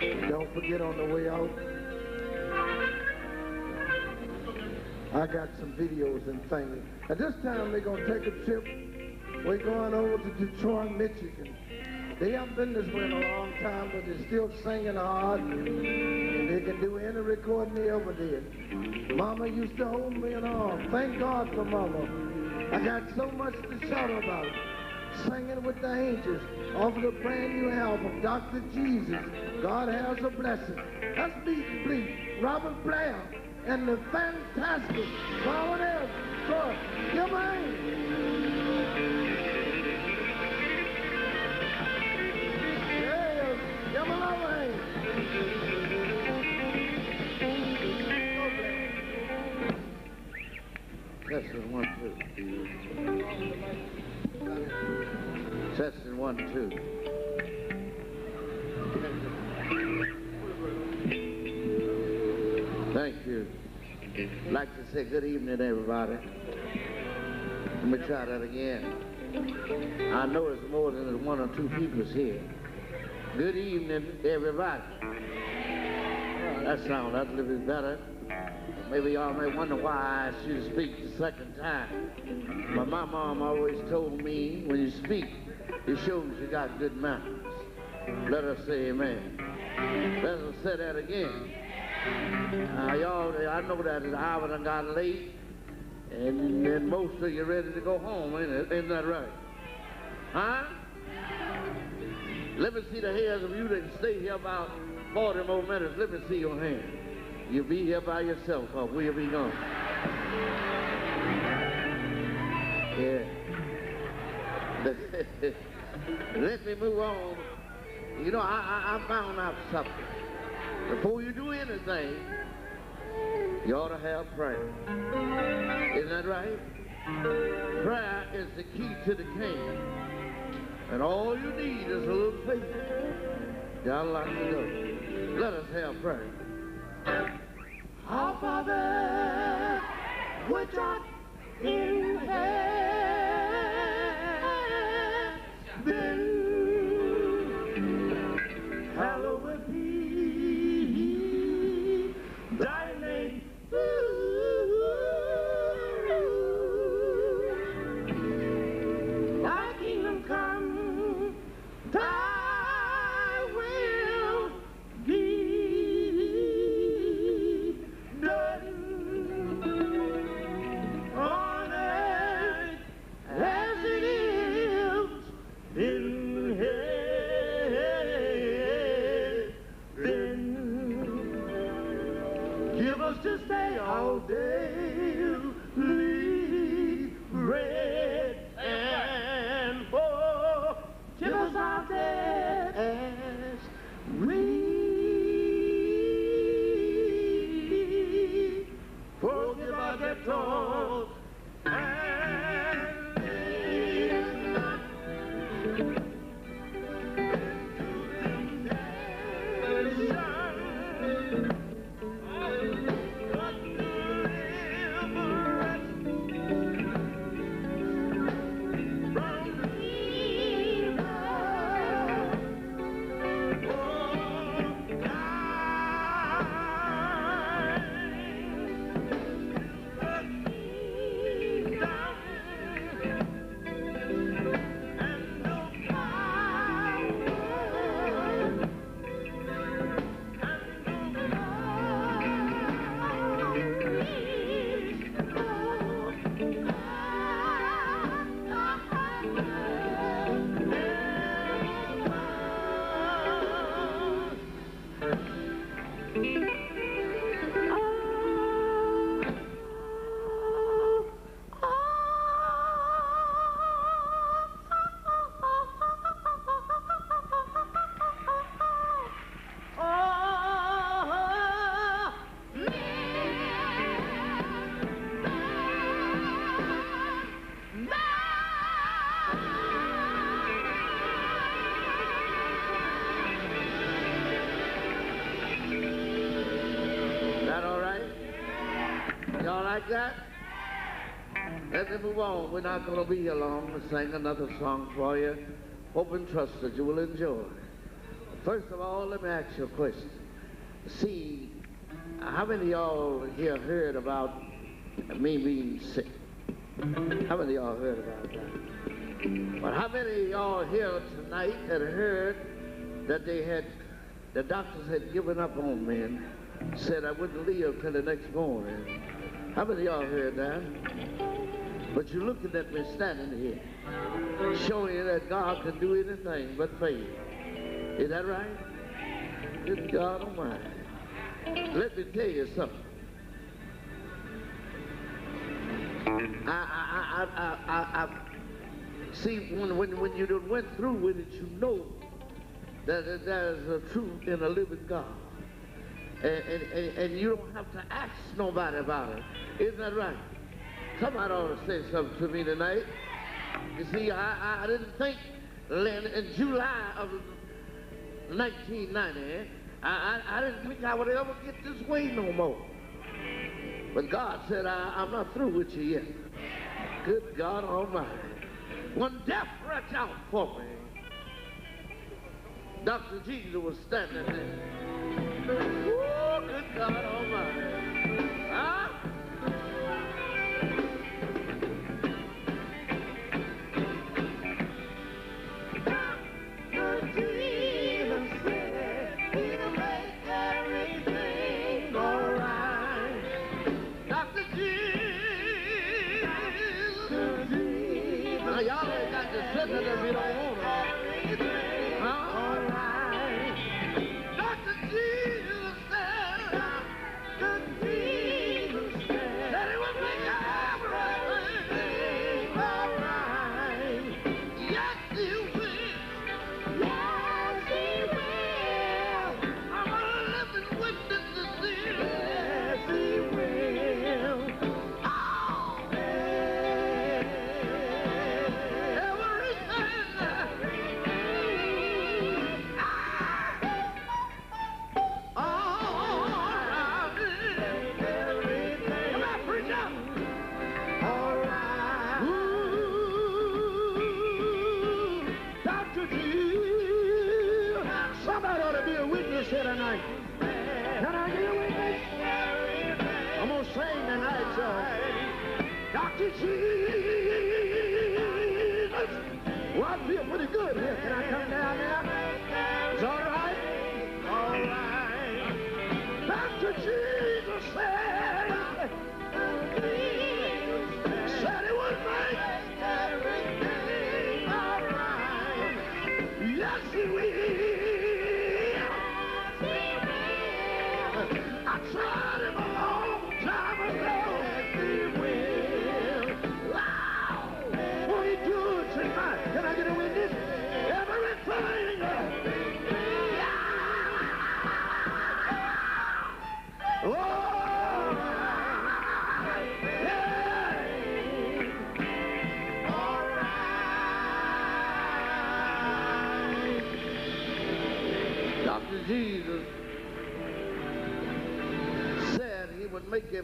Don't forget on the way out, I got some videos and things. At this time, they're going to take a trip. We're going over to Detroit, Michigan. They haven't been this way in a long time, but they're still singing hard. And they can do any recording they ever did. Mama used to hold me in arms. Thank God for Mama. I got so much to shout about. Singing with the angels off of the brand new album, Dr. Jesus. God has a blessing. Let's meet, please, Robert Blair and the fantastic Violinaires. Troy, give me hand. Testing one, two. Testing one, two. Thank you. I'd like to say good evening, to everybody. Let me try that again. I know it's more than one or two people's here. Good evening, everybody. Oh, that sounds a little bit better. Maybe y'all may wonder why I should speak the second time. But my mom always told me when you speak, it shows you got good manners. Let us say amen. Let us say that again. Uh, y'all, I know that the hour done got late, and then most of you ready to go home, ain't it? Isn't that right? Huh? Let me see the hands of you that stay here about 40 more minutes. Let me see your hand. You'll be here by yourself, or we'll be gone. Yeah. Let me move on. You know, I, I, I found out something. Before you do anything, you ought to have prayer. Isn't that right? Prayer is the key to the kingdom. And all you need is a little faith. Y'all like to know. Let us have prayer. Our Father, which art in heaven, like that? Let me move on. We're not going to be here long. We'll sing another song for you. Hope and trust that you will enjoy. First of all, let me ask you a question. See, how many of y'all here heard about me being sick? How many of y'all heard about that? But how many of y'all here tonight had heard that they had, the doctors had given up on me and said I wouldn't live till the next morning? How many of y'all heard that? But you're looking at me standing here, showing you that God can do anything but fail. Is that right? Good God Almighty. Let me tell you something. I, I, I, I, I, see when, when, when you went through with it, you know that that there's a truth in a living God. And, and, and, you don't have to ask nobody about it. Isn't that right? Somebody ought to say something to me tonight. You see, I, I didn't think in July of 1990, I, I, I didn't think I would ever get this way no more. But God said, I, I'm not through with you yet. Good God Almighty. When death reached out for me, Dr. Jesus was standing there. God Almighty.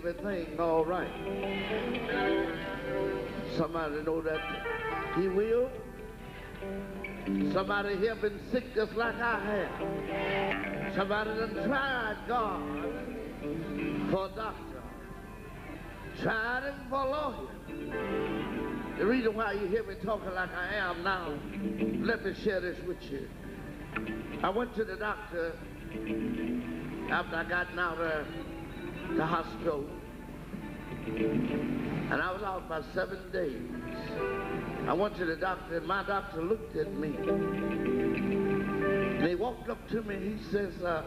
Everything all right. Somebody know that he will. Somebody here been sick just like I have. Somebody done tried God for a doctor. Tried him for lawyer. The reason why you hear me talking like I am now, let me share this with you. I went to the doctor after I got out of the hospital. And I was out for seven days. I went to the doctor, and my doctor looked at me. And he walked up to me, and he says, uh,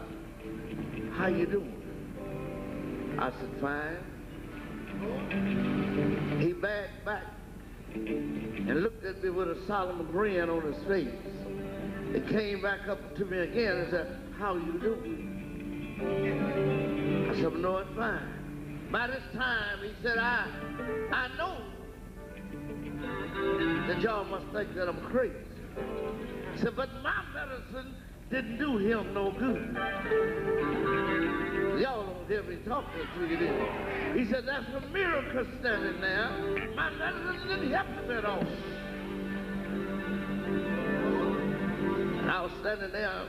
how you doing? I said, fine. He backed back and looked at me with a solemn grin on his face. He came back up to me again and said, how you doing? I said, I'm doing fine. By this time, he said, I, I know that y'all must think that I'm crazy. He said, but my medicine didn't do him no good. Y'all don't hear me talking to you, do He said, that's a miracle standing there. My medicine didn't help him at all. And I was standing there,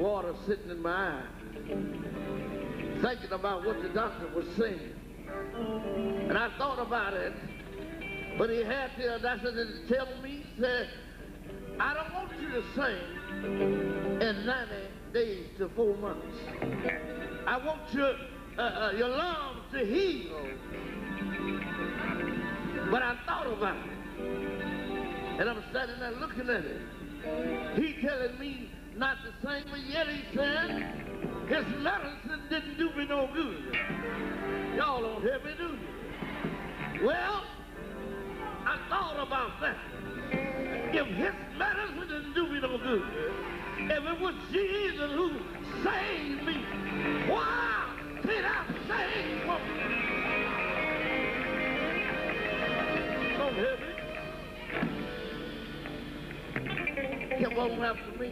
water sitting in my eye, thinking about what the doctor was saying. And I thought about it, but he had the audacity to tell me, he said, I don't want you to sing in 90 days to four months. I want your, uh, uh, your lungs to heal. But I thought about it. And I'm standing there looking at it. He telling me not to sing, but yet he said his medicine didn't do me no good. Y'all don't help me, do you? Well, I thought about that. If his medicine didn't do me no good, if it was Jesus who saved me, why did I sing for Don't help me. Kept on after me.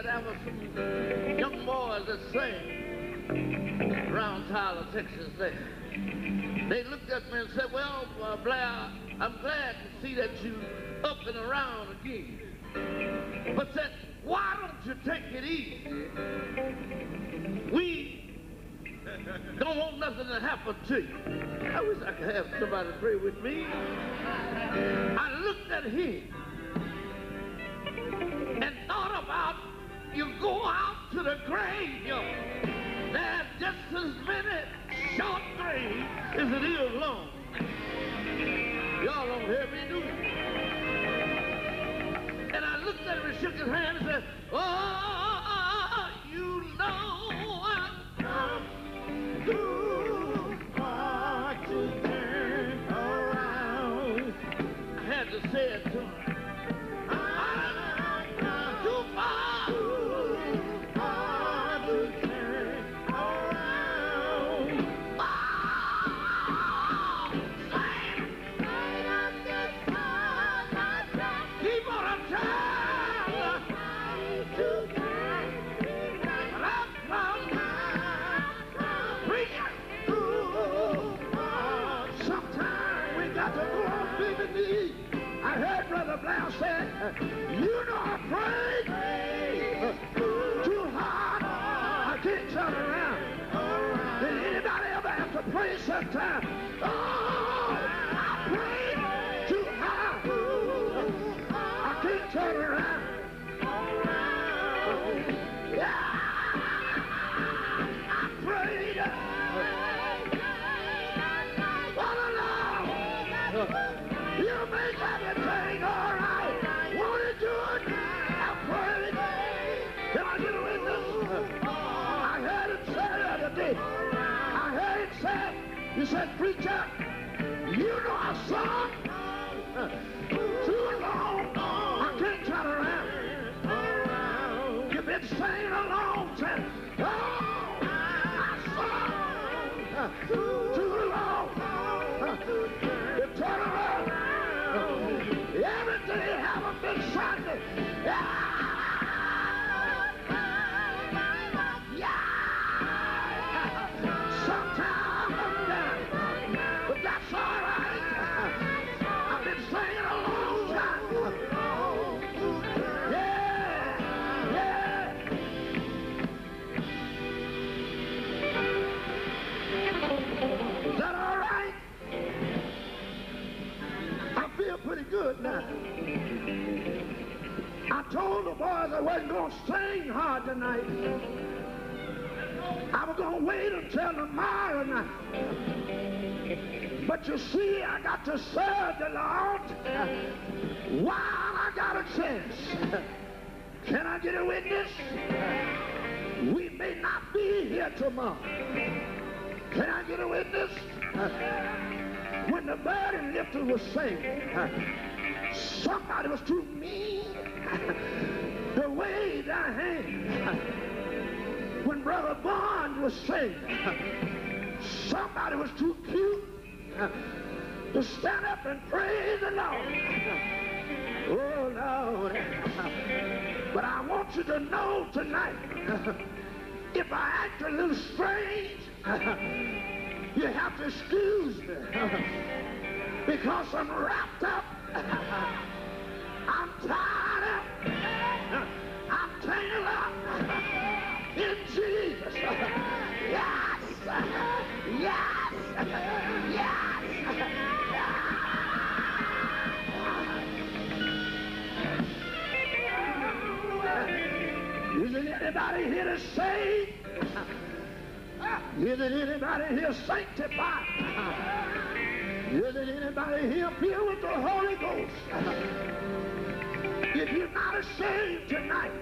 Street there, some young boys that sang around Tyler, Texas there. They looked at me and said, well, uh, Blair, I'm glad to see that you up and around again. But said, why don't you take it easy? We don't want nothing to happen to you. I wish I could have somebody pray with me. I looked at him you go out to the graveyard. There's just as many short graves as it is long. Y'all don't hear me, do you? And I looked at him and shook his hand and said, Oh, you know I've come too I heard it said, you said, preacher, you know I sung I wasn't going to sing hard tonight. I was going to wait until tomorrow night. But you see, I got to serve the Lord while I got a chance. Can I get a witness? We may not be here tomorrow. Can I get a witness? When the burden lifter was singing, somebody was too mean to wave their hand. When Brother Bond was singing, somebody was too cute to stand up and praise the Lord. Oh, Lord. But I want you to know tonight, if I act a little strange, you have to excuse me. because I'm wrapped up. I'm tied anybody here to save? Isn't anybody here sanctified? Isn't anybody here filled with the Holy Ghost? If you're not ashamed tonight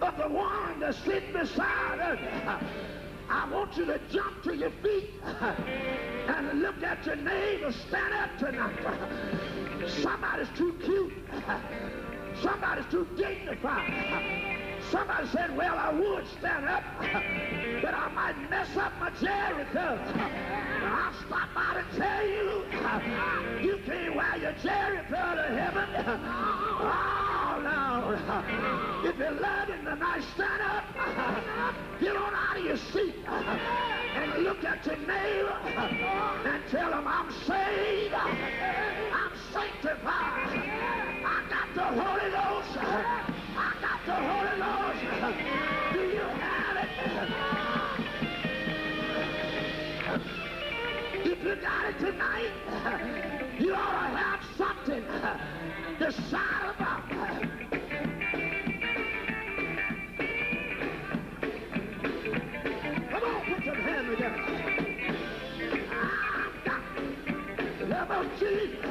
of the one that's sitting beside us, I want you to jump to your feet and look at your neighbor. Stand up tonight. Somebody's too cute. Somebody's too dignified. Somebody said, well, I would stand up, but I might mess up my Jheri curl. I'll stop by to tell you, you can't wear your Jheri curl to heaven. Oh, no. If you're loving tonight, stand up, get on out of your seat, and look at your neighbor and tell him, I'm saved, I'm sanctified, I got the Holy Ghost. Got it tonight, you ought to have something to shout about. Come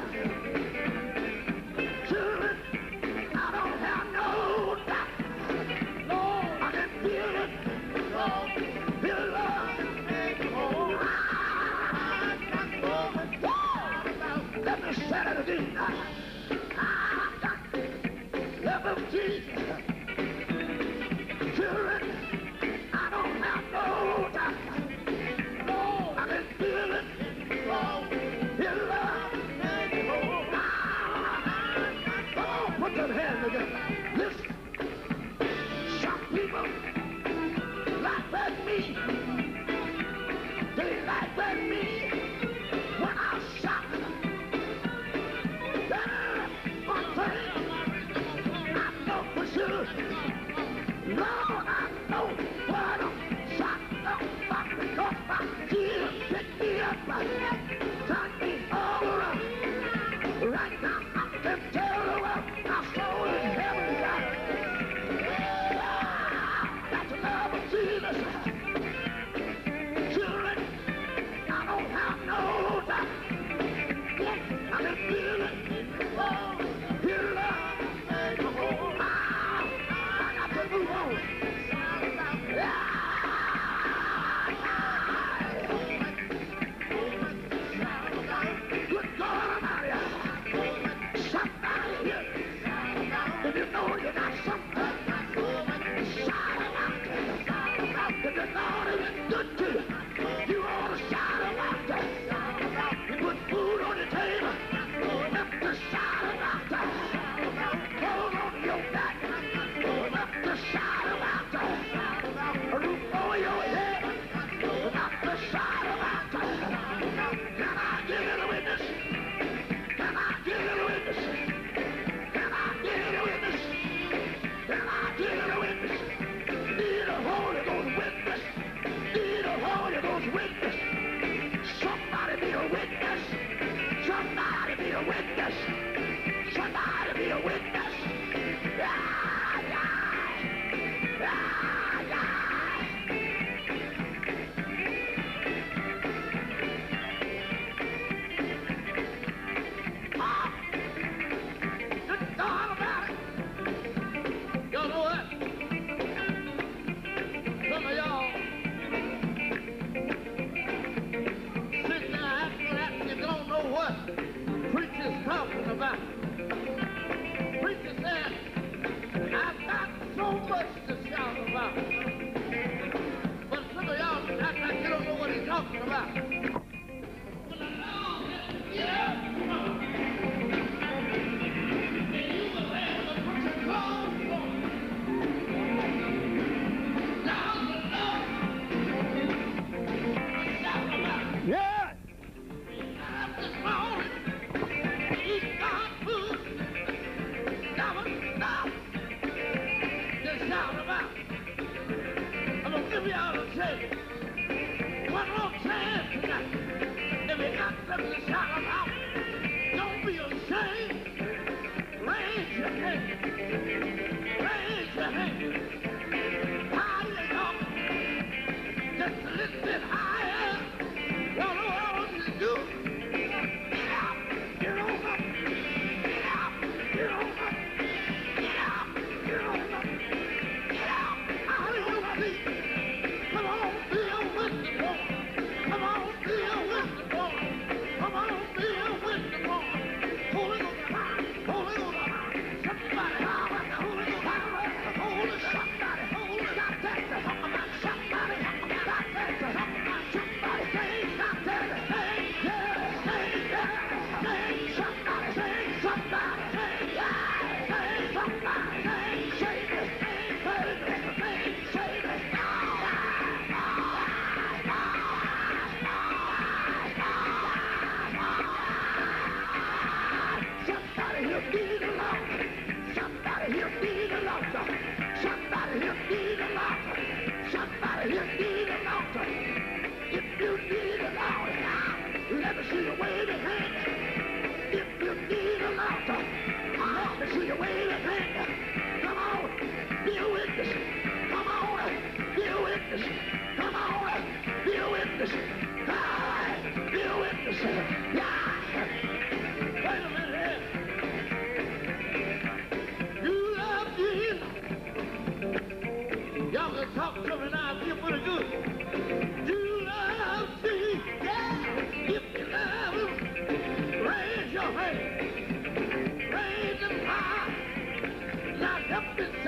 Yep, it's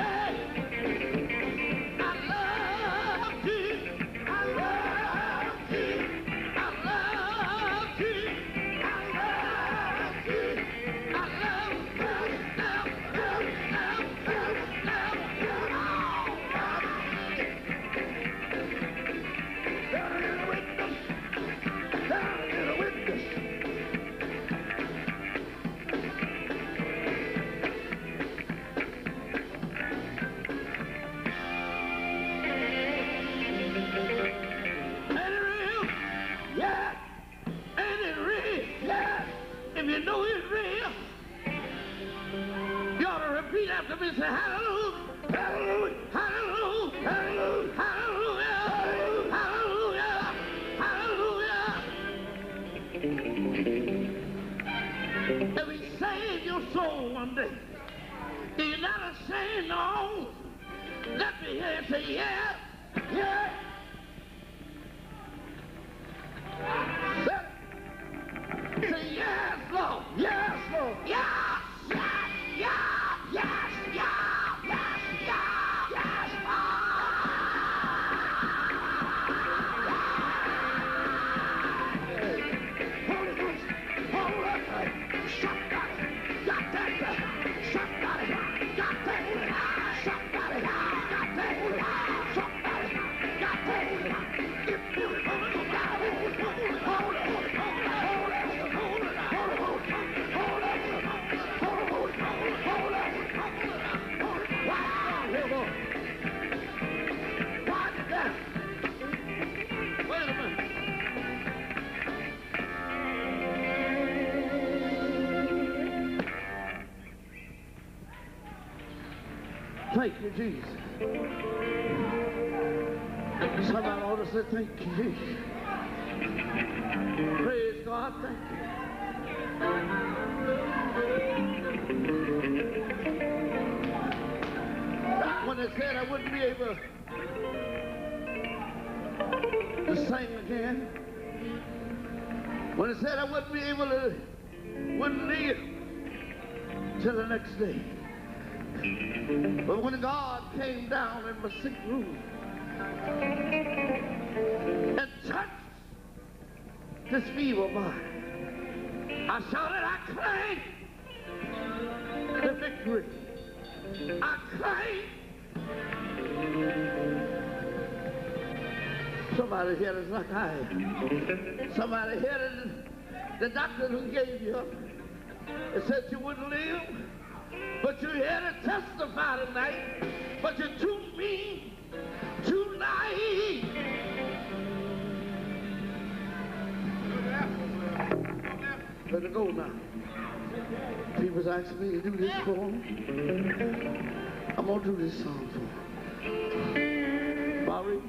Let will save your soul one day. You're not ashamed, no. Let me hear you say, yeah, yeah. Praise God, When they said I wouldn't be able to sing again, when they said I wouldn't be able to, wouldn't live till the next day. But when God came down in my sick room, this feeble body. I shouted, I claim the victory. I claim. Somebody here is like I am. Somebody here is the doctor who gave you up. Said you wouldn't live, but you're here to testify tonight. But you're too mean, too naive. Let go now. He was asking me to do this for him. I'm going to do this song for him. Bobby.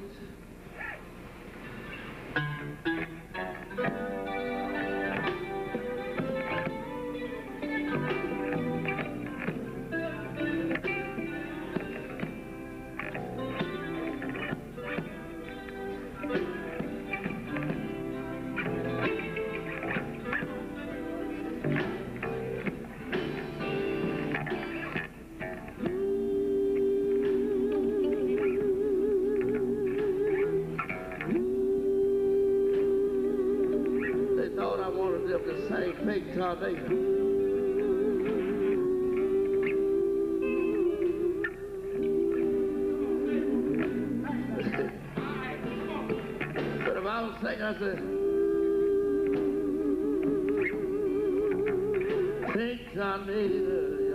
think I need a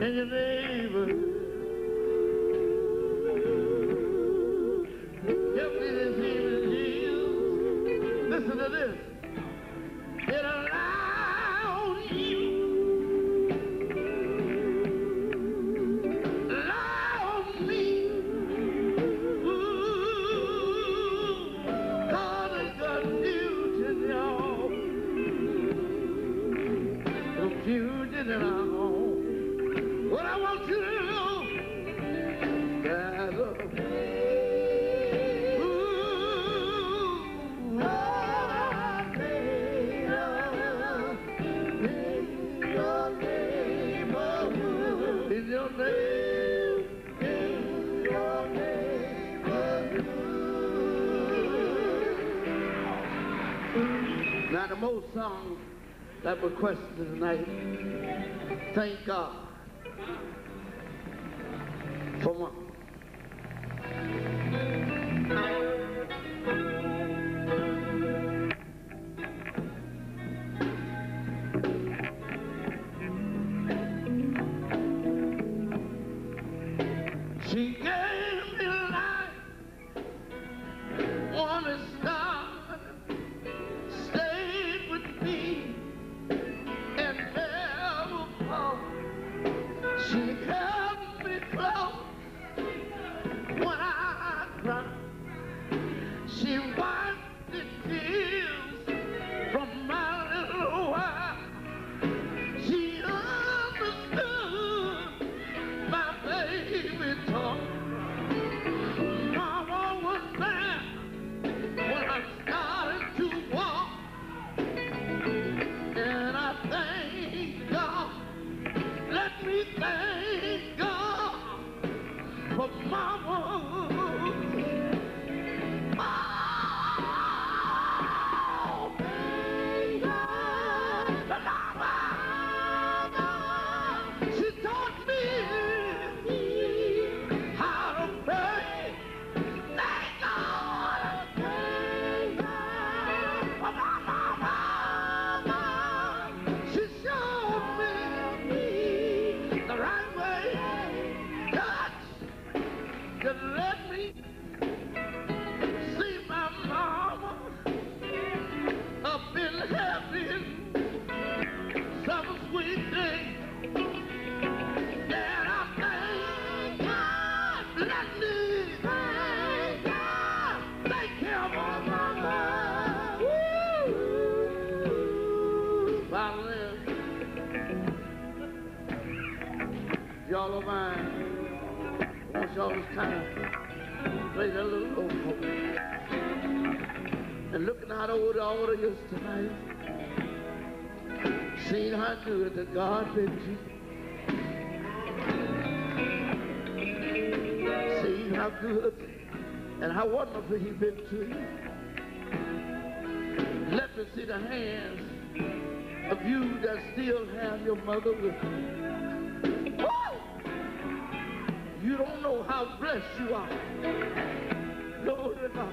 And your neighbor. Help me this evening, Jesus. Listen to this. должна seen how good that God been to you. Seen how good and how wonderful he been to you. Let me see the hands of you that still have your mother with you. Woo! You don't know how blessed you are. Glory to God.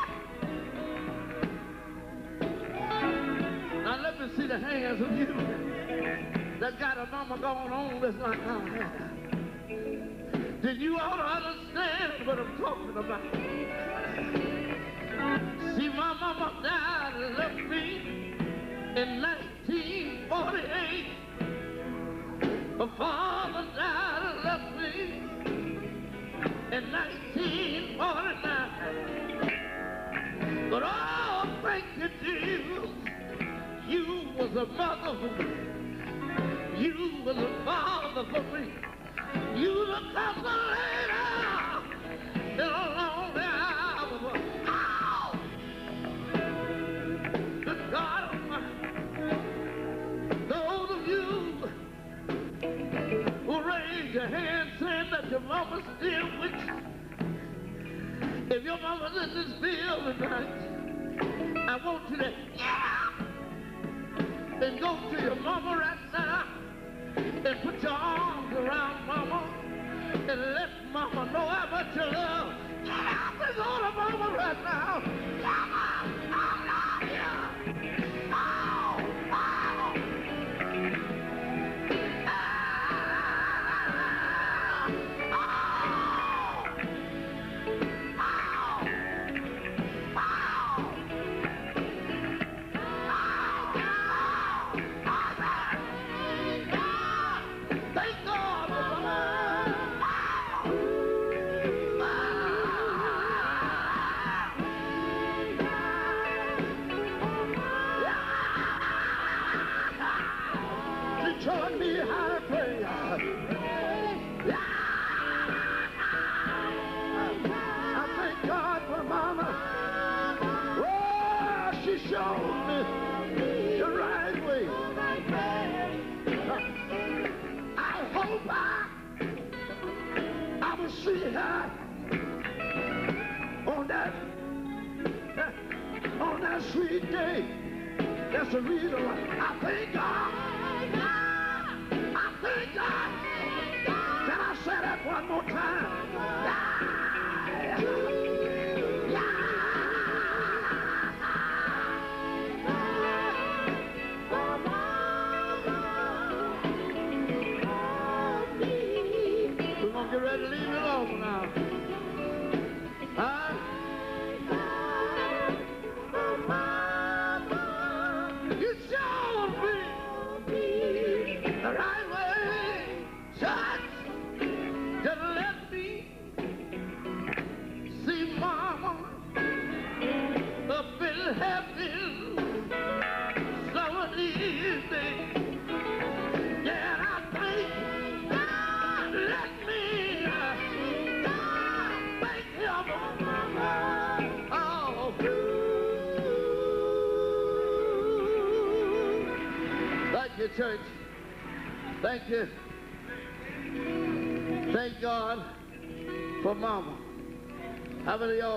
see the hands of you that got a mama going on that's not our. Then you ought to understand what I'm talking about. See, my mama died and left me in 1948. My father died and left me in 1949. But oh, thank you, you was a mother for me. You was a father for me. You the consolator in a lonely hour. Ow! Good God Almighty. Those of you who raise your hand saying that your mama's still with you. If your mama's in this building tonight, I want you to up and go to your mama right now. And put your arms around mama and let mama know how much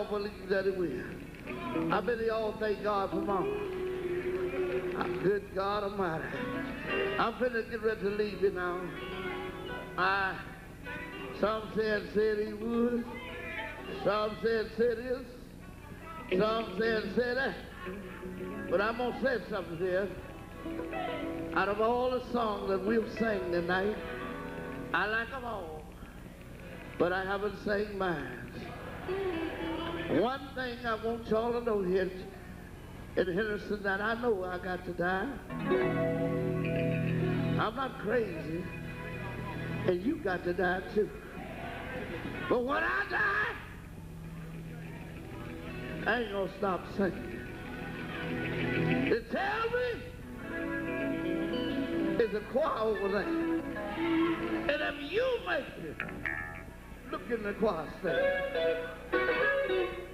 That it will? Many of y'all thank God for Mama? Good God Almighty. I'm finna get ready to leave you now. I, some said said he would. Some said said this. Some said said that. But I'm gonna say something here. Out of all the songs that we've sang tonight, I like them all. But I haven't sang mine. One thing I want y'all to know here in Henderson that I know I got to die. I'm not crazy, and you got to die too. But when I die, I ain't gonna stop singing. They tell me there's a choir over there, and if you make it, look in the choir stand. Thank you.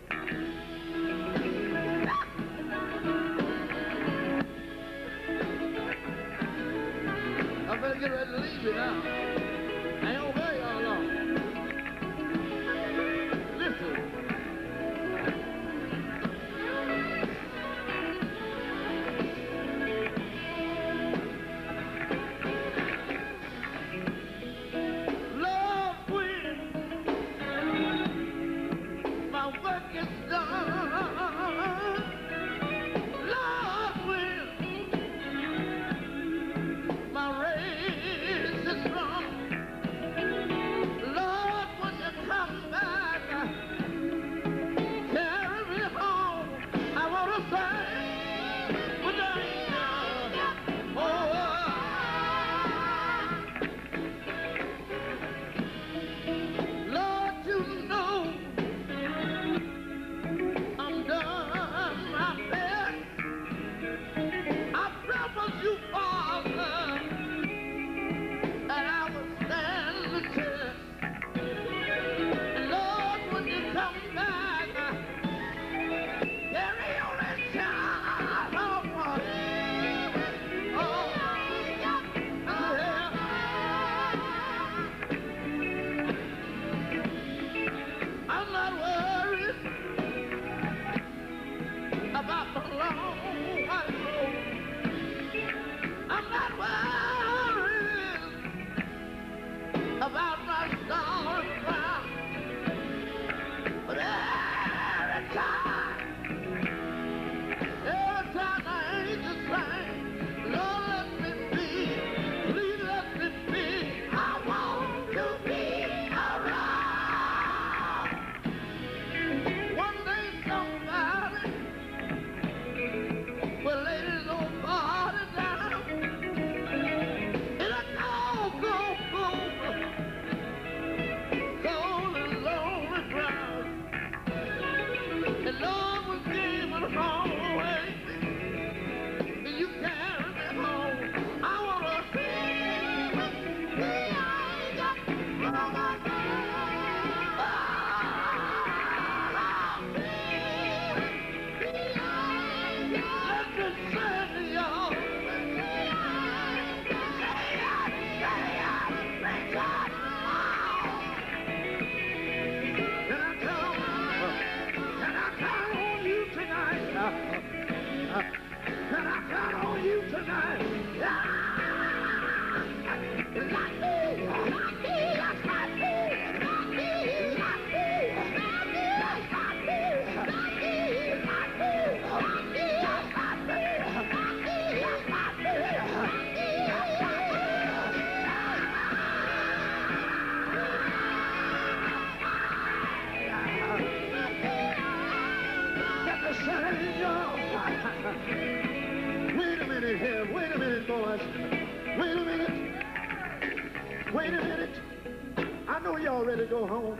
Know y'all ready to go home,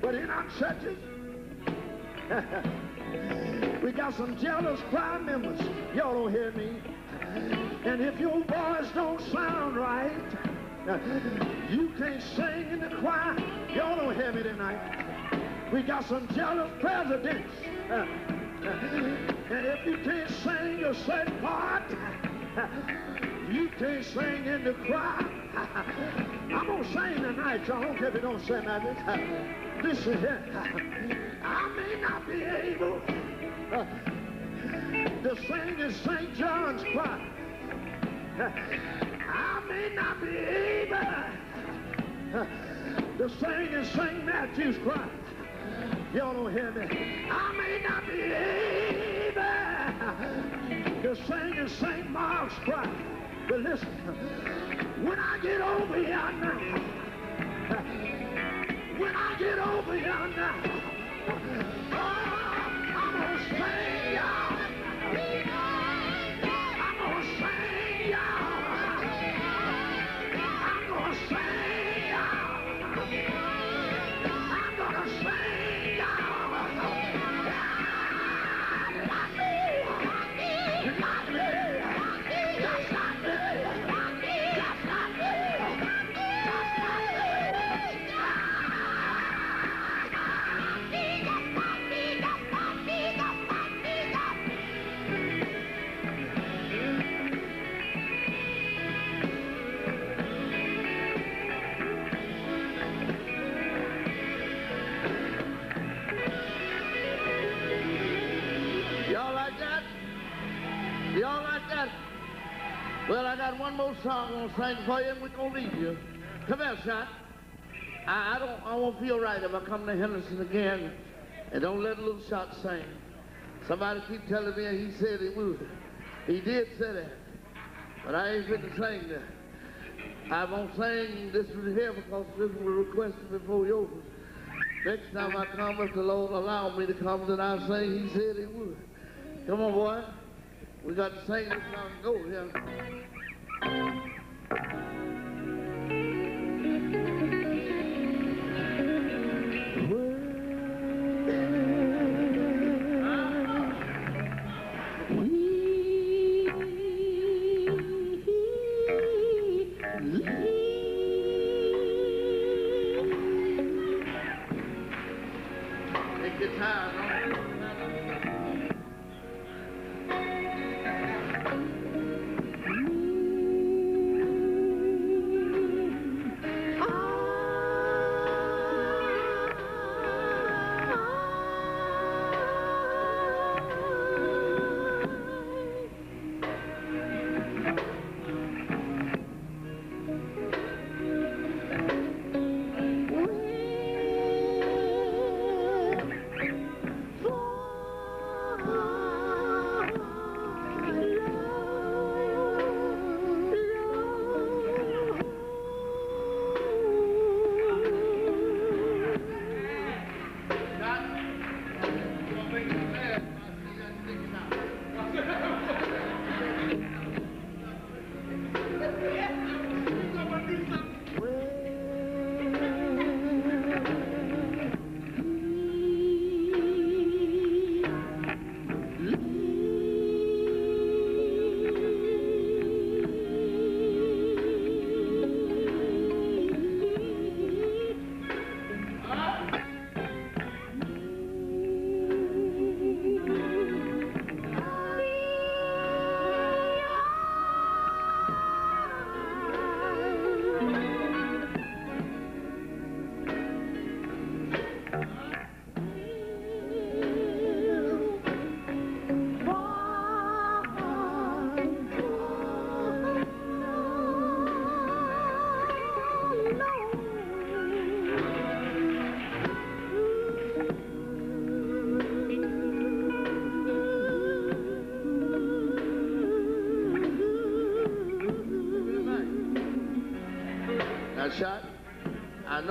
but in our churches, we got some jealous choir members. Y'all don't hear me. And if your voice don't sound right, you can't sing in the choir. Y'all don't hear me tonight. We got some jealous presidents. And if you can't sing a certain part, you can't sing in the choir. I'm to sing tonight, y'all. If you don't sing nothing. Listen here. I may not be able uh, to sing in St. John's choir. I may not be able uh, to sing in St. Matthew's choir. Y'all don't hear me. I may not be able uh, to sing in St. Mark's choir. But listen, when I get over yonder, when I get over yonder, oh, I'm gonna sing one more song I'm gonna sing for you, and we're gonna leave you. Come here, shot. I, I don't. I won't feel right if I come to Henderson again and don't let a little shot sing. Somebody keep telling me he said he would. He did say that, but I ain't fit to sing that. I won't sing this one here because this was requested before yours. Next time I come, if the Lord allow me to come, then I'll sing. He said he would. Come on, boy. We got to sing this song. Go here. Thank you.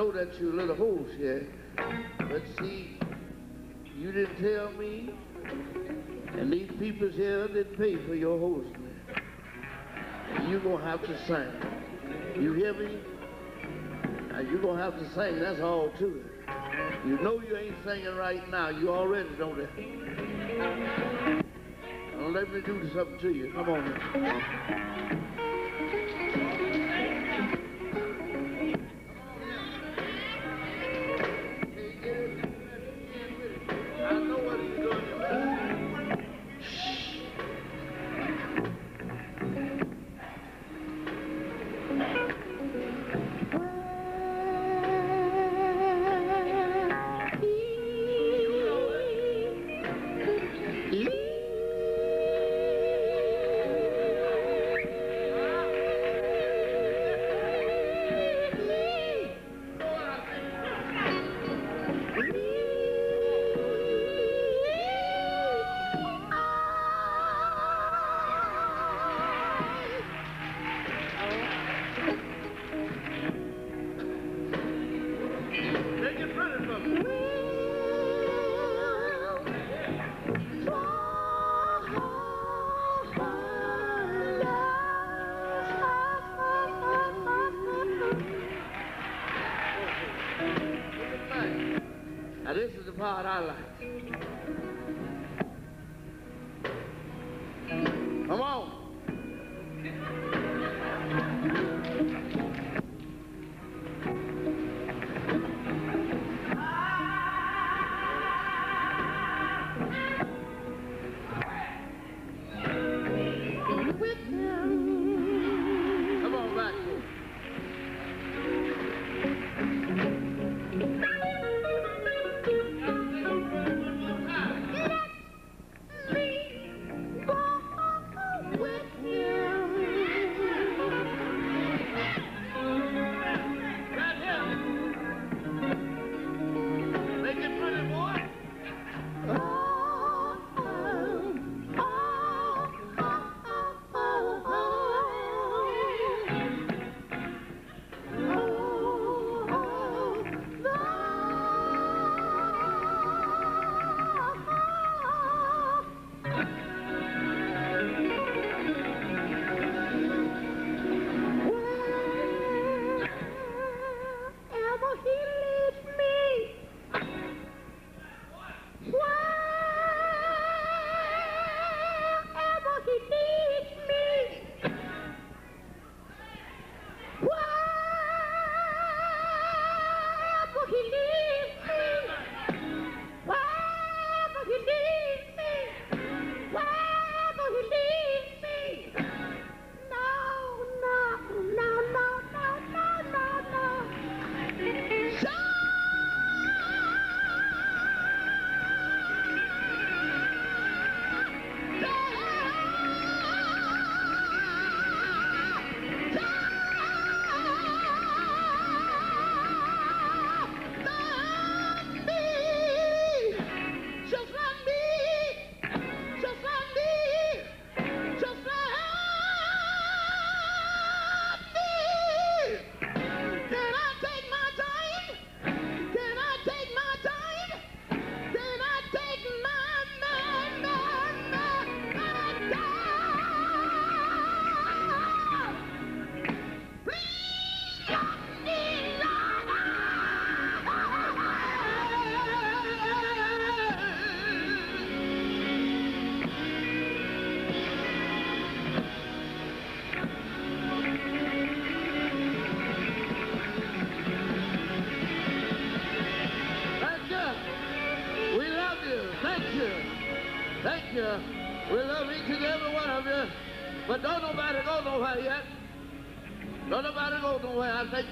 Know that you a little here, but see, you didn't tell me, and these people here didn't pay for your hosting. You're gonna have to sing. You hear me? Now you're gonna have to sing. That's all to it. You know you ain't singing right now. You already. Don't let me do something to you. Come on. Now.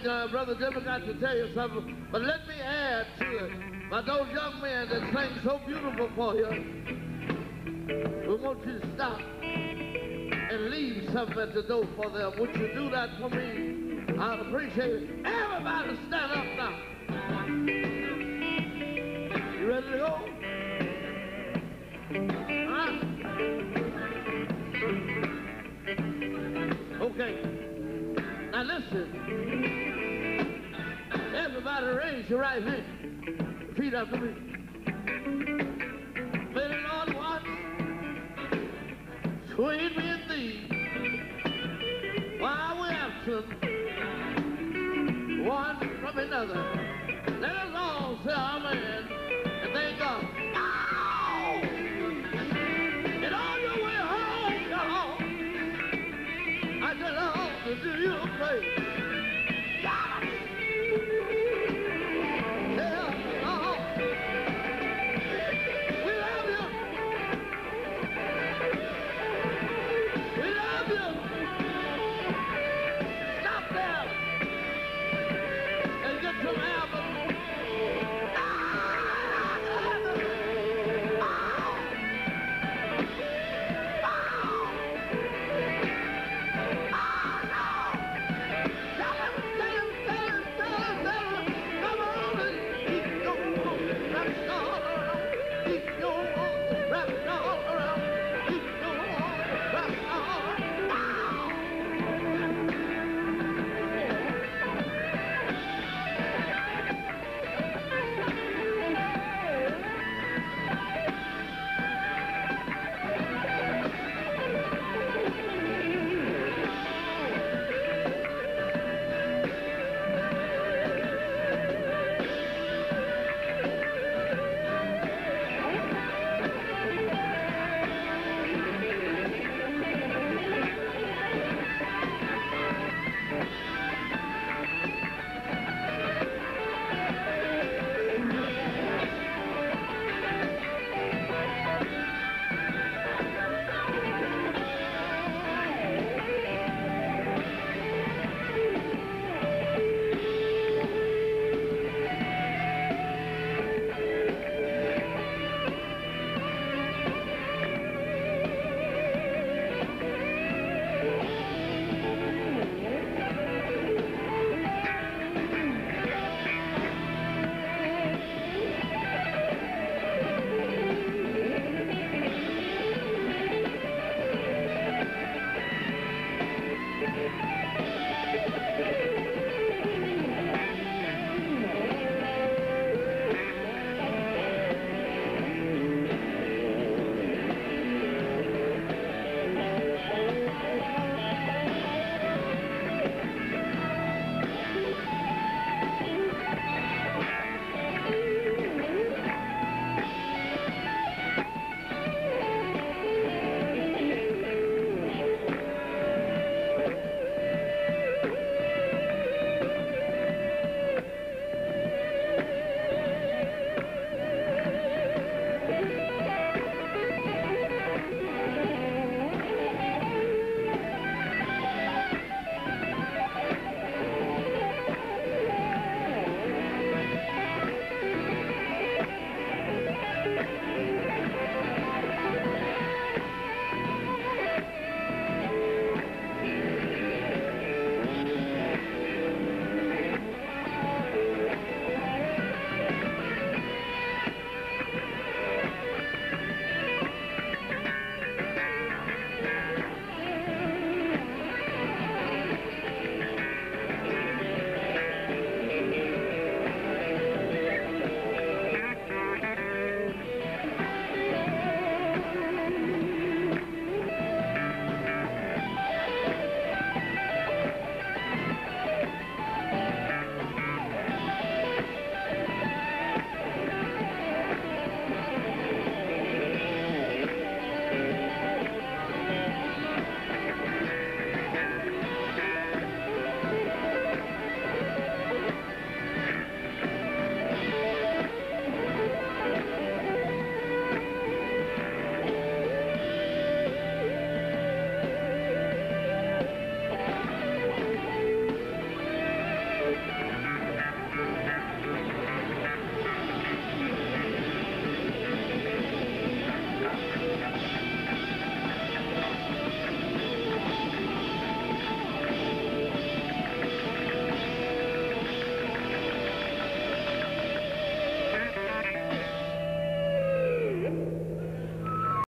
Think uh, Brother to tell you something. But let me add to it. But those young men that sang so beautiful for you, we want you to stop and leave something at the door for them. Would you do that for me? I'd appreciate it. Everybody stand up now. You ready to go? Huh? Okay. Now listen. Everybody raise your right hand. Repeat after me. May the Lord watch me and thee absent one from another. Let us all say amen and thank God.